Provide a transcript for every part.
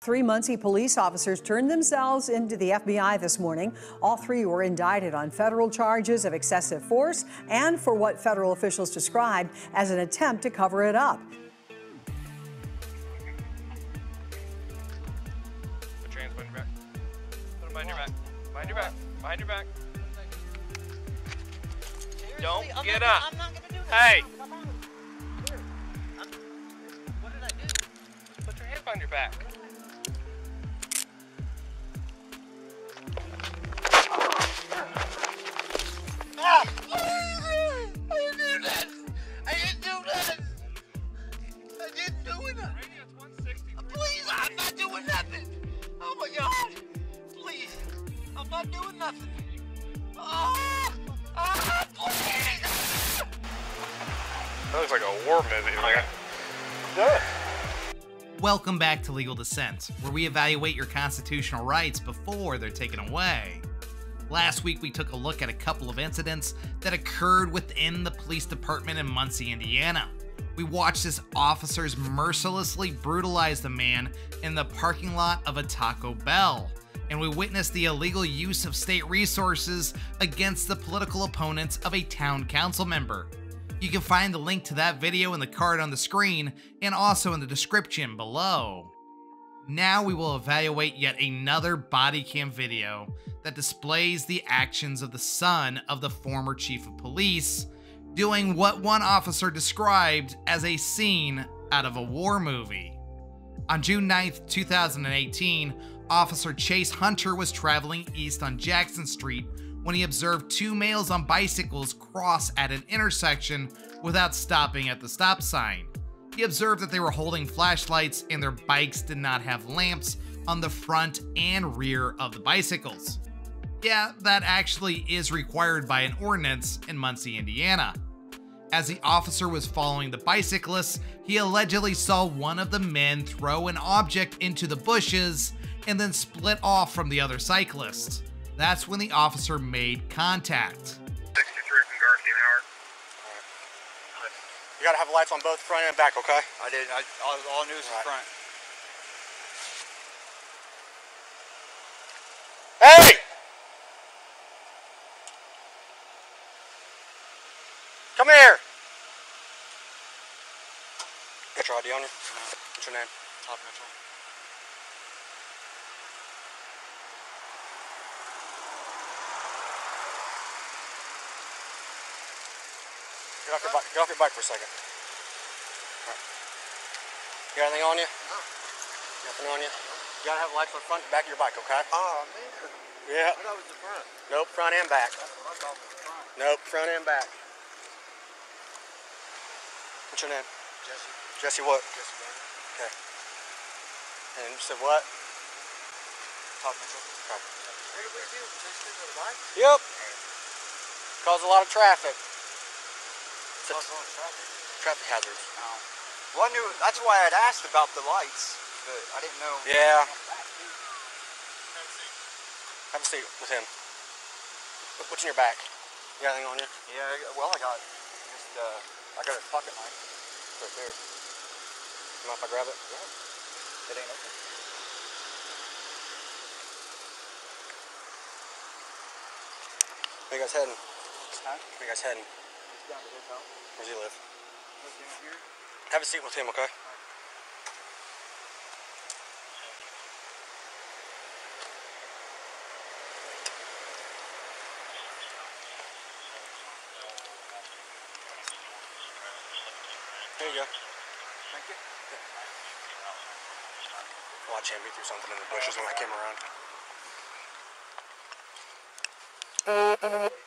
Three Muncie police officers turned themselves into the FBI this morning. All three were indicted on federal charges of excessive force and for what federal officials described as an attempt to cover it up. Put your hands behind your back. Put them behind your back. Behind your back. Behind your back. Don't Seriously? I'm get not, up. I'm not gonna do that. Hey. Come on. Here. I'm, what did I do? Put your hands behind your back. Welcome back to Legal Dissent, where we evaluate your constitutional rights before they're taken away. Last week, we took a look at a couple of incidents that occurred within the police department in Muncie, Indiana. We watched as officers mercilessly brutalize the man in the parking lot of a Taco Bell, and we witnessed the illegal use of state resources against the political opponents of a town council member. You can find the link to that video in the card on the screen and also in the description below. Now we will evaluate yet another body cam video that displays the actions of the son of the former chief of police doing what one officer described as a scene out of a war movie. On June 9th, 2018, Officer Chase Hunter was traveling east on Jackson Street when he observed two males on bicycles cross at an intersection without stopping at the stop sign. He observed that they were holding flashlights and their bikes did not have lamps on the front and rear of the bicycles. Yeah, that actually is required by an ordinance in Muncie, Indiana. As the officer was following the bicyclists, he allegedly saw one of the men throw an object into the bushes and then split off from the other cyclist. That's when the officer made contact. 63 from Garcia and Howard. You gotta have lights on both front and back, okay? I did. I, all, all I knew was front. Hey! Come here! Got your ID on you? What's your name? Top Mitchell. Get off your bike. Get off your bike for a second. You got anything on you? No. Nothing on you? You gotta have lights on the front and back of your bike, okay? Oh man. Yeah. I thought it was the front. Nope, front and back. I thought it was the front. Nope, front and back. What's your name? Jesse. Jesse what? Jesse. Okay. And you said what? Top Mitchell. Okay. Hey, big deal. Chase me with a bike. Yep. Cause a lot of traffic. It's a traffic. traffic hazards. Oh. Well, I knew. That's why I'd asked about the lights, but I didn't know. Yeah. Have a seat with him. What- What's in your back? You got anything on you? Yeah. Well, I got just. Uh, I got a pocket knife. Right there. You mind if I grab it? Yeah. It ain't open. Where you guys heading? Huh? Where you guys heading? It's down to his house. Where does he live? Look down here. Have a seat with him, okay? Here you go. Thank you. Watch him. He threw something in the bushes when I came around. Uh, uh,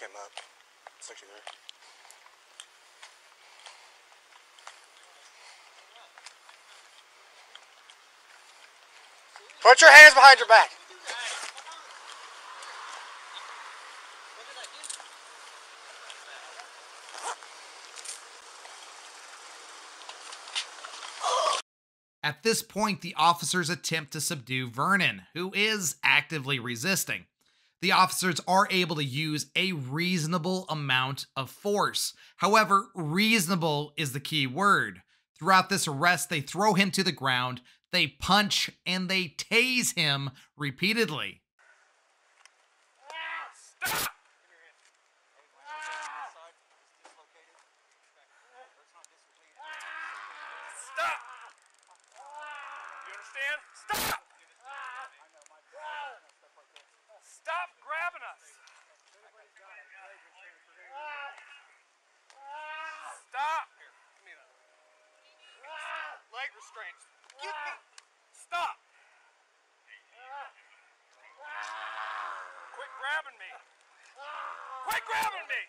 Him up. It's actually there. Put your hands behind your back. At this point, the officers attempt to subdue Vernon, who is actively resisting. The officers are able to use a reasonable amount of force. However, reasonable is the key word. Throughout this arrest, they throw him to the ground, they punch, and they tase him repeatedly. Stop! You understand? Stop! Stop grabbing us! Stop! Here, give me that. Get me. Stop! Quit grabbing me! Quit grabbing me!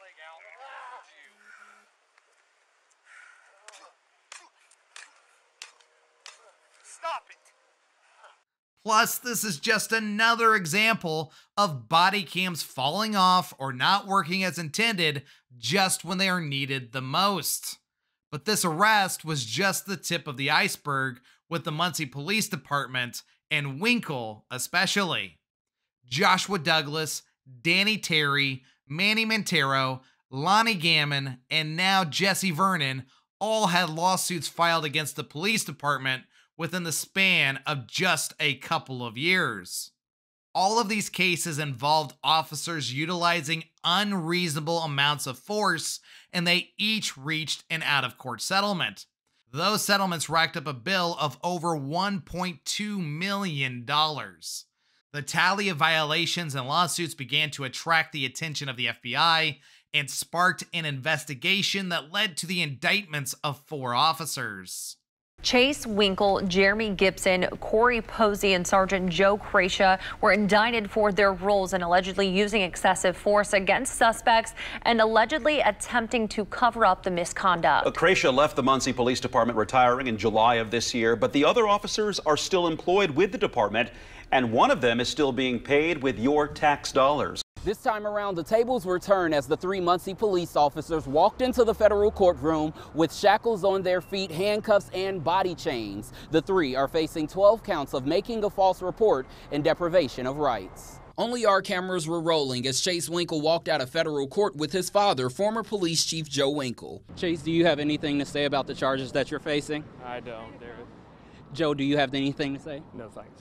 Stop it! Plus, this is just another example of body cams falling off or not working as intended just when they are needed the most. But this arrest was just the tip of the iceberg with the Muncie Police Department and Winkle especially. Joshua Douglas, Danny Terry, Manny Montero, Lonnie Gammon, and now Jesse Vernon all had lawsuits filed against the police department within the span of just a couple of years. All of these cases involved officers utilizing unreasonable amounts of force, and they each reached an out of court settlement. Those settlements racked up a bill of over $1.2 million. The tally of violations and lawsuits began to attract the attention of the FBI and sparked an investigation that led to the indictments of four officers. Chase Winkle, Jeremy Gibson, Corey Posey, and Sergeant Joe Krejsa were indicted for their roles in allegedly using excessive force against suspects and allegedly attempting to cover up the misconduct. Uh, Krejsa left the Muncie Police Department retiring in July of this year, but the other officers are still employed with the department, and one of them is still being paid with your tax dollars. This time around, the tables were turned as the three Muncie police officers walked into the federal courtroom with shackles on their feet, handcuffs, and body chains. The three are facing 12 counts of making a false report and deprivation of rights. Only our cameras were rolling as Chase Winkle walked out of federal court with his father, former police chief Joe Winkle. Chase, do you have anything to say about the charges that you're facing? I don't, David. Joe, do you have anything to say? No thanks.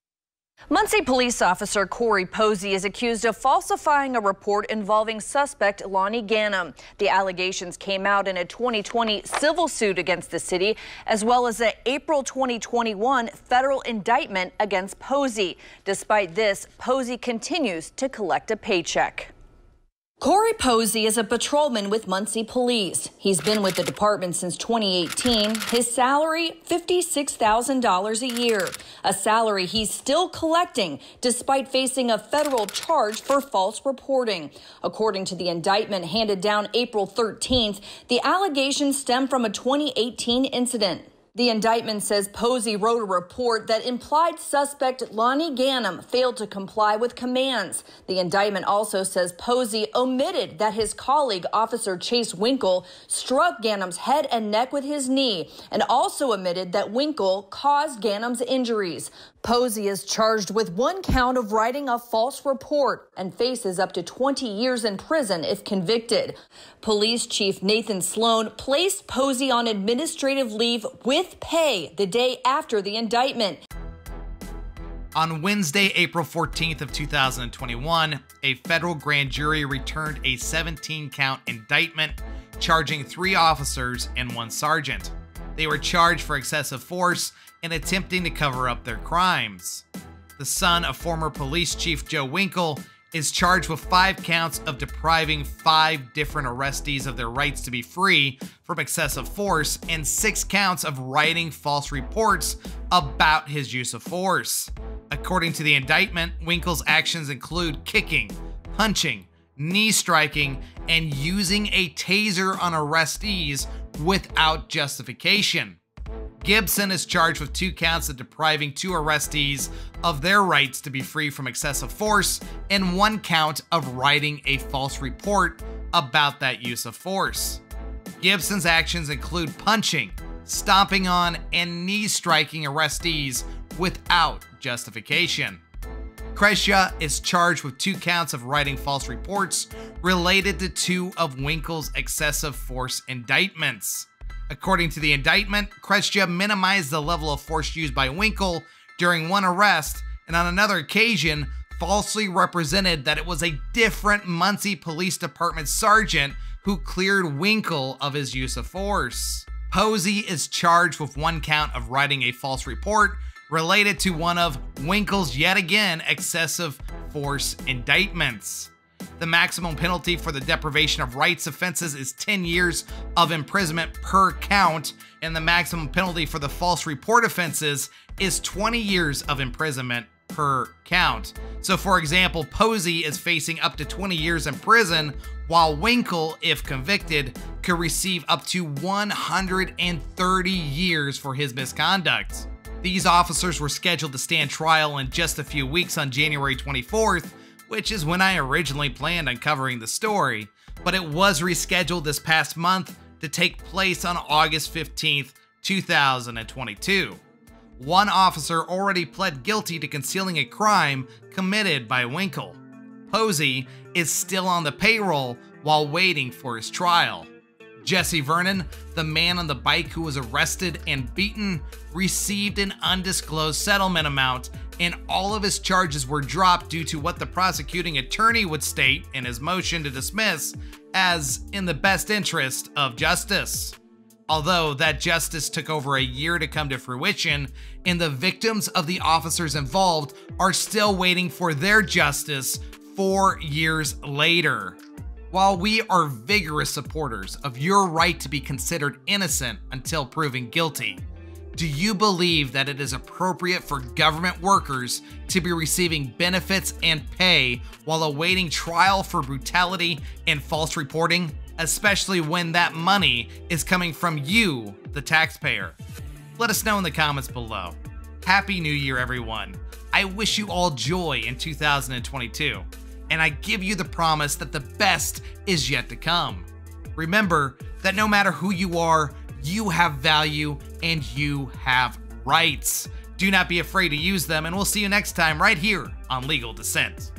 Muncie police officer Corey Posey is accused of falsifying a report involving suspect Lonnie Ganem. The allegations came out in a 2020 civil suit against the city, as well as an April 2021 federal indictment against Posey. Despite this, Posey continues to collect a paycheck. Corey Posey is a patrolman with Muncie Police. He's been with the department since 2018. His salary, $56,000 a year, a salary he's still collecting despite facing a federal charge for false reporting. According to the indictment handed down April 13th, the allegations stem from a 2018 incident. The indictment says Posey wrote a report that implied suspect Lonnie Ganem failed to comply with commands. The indictment also says Posey omitted that his colleague, Officer Chase Winkle, struck Ganem's head and neck with his knee and also omitted that Winkle caused Ganem's injuries. Posey is charged with one count of writing a false report and faces up to 20 years in prison if convicted. Police Chief Nathan Sloan placed Posey on administrative leave with pay the day after the indictment. On Wednesday, April 14th of 2021, a federal grand jury returned a 17-count indictment charging 3 officers and 1 sergeant. They were charged for excessive force and attempting to cover up their crimes. The son of former police chief Joe Winkle is charged with five counts of depriving five different arrestees of their rights to be free from excessive force and six counts of writing false reports about his use of force. According to the indictment, Winkle's actions include kicking, punching, knee striking, and using a taser on arrestees without justification. Gibson is charged with two counts of depriving two arrestees of their rights to be free from excessive force and one count of writing a false report about that use of force. Gibson's actions include punching, stomping on, and knee striking arrestees without justification. Krejsa is charged with two counts of writing false reports related to two of Winkle's excessive force indictments. According to the indictment, Krejsa minimized the level of force used by Winkle during one arrest, and on another occasion, falsely represented that it was a different Muncie Police Department sergeant who cleared Winkle of his use of force. Posey is charged with one count of writing a false report related to one of Winkle's yet again excessive force indictments. The maximum penalty for the deprivation of rights offenses is 10 years of imprisonment per count, and the maximum penalty for the false report offenses is 20 years of imprisonment per count. So, for example, Posey is facing up to 20 years in prison, while Winkle, if convicted, could receive up to 130 years for his misconduct. These officers were scheduled to stand trial in just a few weeks on January 24th, which is when I originally planned on covering the story, but it was rescheduled this past month to take place on August 15th, 2022. One officer already pled guilty to concealing a crime committed by Winkle. Posey is still on the payroll while waiting for his trial. Jesse Vernon, the man on the bike who was arrested and beaten, received an undisclosed settlement amount, and all of his charges were dropped due to what the prosecuting attorney would state in his motion to dismiss as in the best interest of justice. Although that justice took over a year to come to fruition, and the victims of the officers involved are still waiting for their justice four years later. While we are vigorous supporters of your right to be considered innocent until proven guilty, do you believe that it is appropriate for government workers to be receiving benefits and pay while awaiting trial for brutality and false reporting, especially when that money is coming from you, the taxpayer? Let us know in the comments below. Happy New Year, everyone. I wish you all joy in 2022 and I give you the promise that the best is yet to come. Remember that no matter who you are, you have value and you have rights. Do not be afraid to use them, and we'll see you next time right here on Legal Dissent.